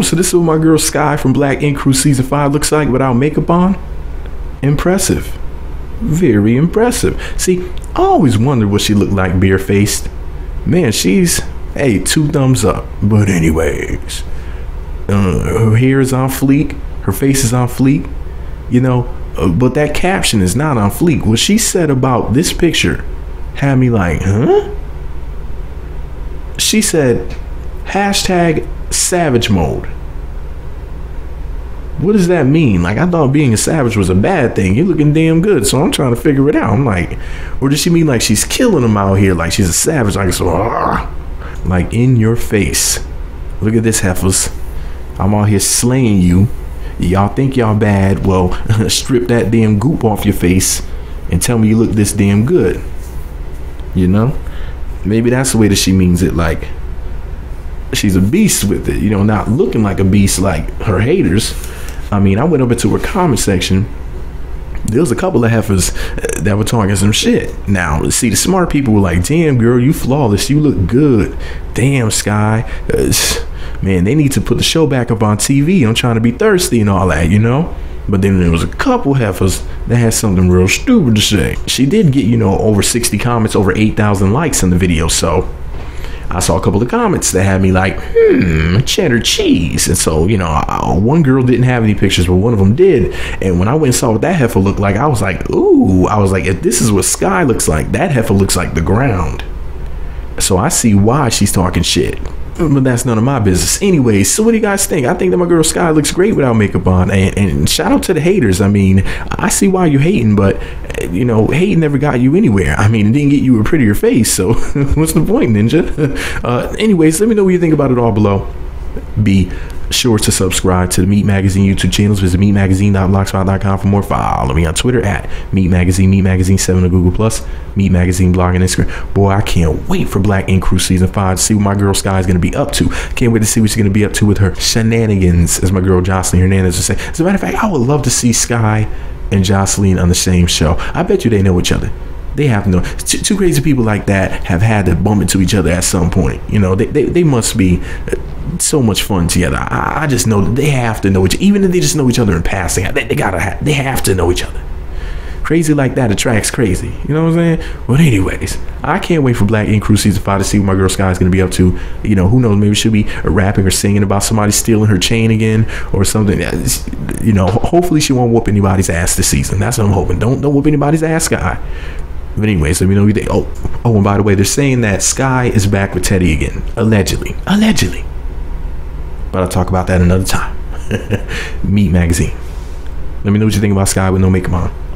Damn, so this is what my girl Sky from Black Ink Crew season five looks like without makeup on. Impressive. Very impressive. See, I always wondered what she looked like bare-faced. Man, she's hey, two thumbs up. But anyways, uh, her hair is on fleek, her face is on fleek, you know, uh, but that caption is not on fleek. What she said about this picture had me like, huh? She said, hashtag savage mode. What does that mean? Like, I thought being a savage was a bad thing. You're looking damn good, so I'm trying to figure it out. I'm like, or does she mean like she's killing them out here, like she's a savage, like so, ah, like in your face. Look at this, heifers. I'm out here slaying you. Y'all think y'all bad? Well, strip that damn goop off your face and tell me you look this damn good. You know? Maybe that's the way that she means it. Like, she's a beast with it, you know, not looking like a beast like her haters. I mean, I went up into her comment section. There was a couple of heifers uh, that were talking some shit. Now, see, the smart people were like, "Damn, girl, you flawless. You look good. Damn, Sky, uh, man, they need to put the show back up on TV. I'm trying to be thirsty and all that, you know." But then there was a couple heifers that had something real stupid to say. She did get, you know, over 60 comments, over 8,000 likes in the video, so I saw a couple of comments that had me like, hmm, cheddar cheese. And so, you know, I, one girl didn't have any pictures, but one of them did. And when I went and saw what that heifer looked like, I was like, ooh, I was like, if this is what Sky looks like, that heifer looks like the ground. So I see why she's talking shit but that's none of my business. Anyways, so what do you guys think? I think that my girl Sky looks great without makeup on. And, and shout out to the haters. I mean, I see why you're hating, but you know, hating never got you anywhere. I mean, it didn't get you a prettier face. So what's the point, Ninja? Uh, anyways, let me know what you think about it all below. Be sure to subscribe to the MEET Magazine YouTube channels. Visit meetmagazine.blogspot.com for more. Follow me on Twitter at MEET Magazine, MEET Magazine 7 on Google Plus, MEET Magazine blog and Instagram. Boy, I can't wait for Black Ink Crew season five to see what my girl Sky is going to be up to. Can't wait to see what she's going to be up to with her shenanigans, as my girl Joseline Hernandez would say. As a matter of fact, I would love to see Sky and Joseline on the same show. I bet you they know each other. They have know. Two, two crazy people like that have had to bump into each other at some point. You know, they, they, they must be so much fun together. I, I just know they have to know each even if they just know each other in passing. They, they gotta have, they have to know each other. Crazy like that attracts crazy. You know what I'm saying? But anyways, I can't wait for Black Ink Crew season five to see what my girl Sky is gonna be up to. You know, who knows? Maybe she'll be rapping or singing about somebody stealing her chain again or something. You know, hopefully she won't whoop anybody's ass this season. That's what I'm hoping. Don't don't whoop anybody's ass, Sky. But anyways, let me know you think. Oh, oh, and by the way, they're saying that Sky is back with Teddy again, allegedly, allegedly. But I'll talk about that another time. MEET Magazine. Let me know what you think about Sky with no makeup on.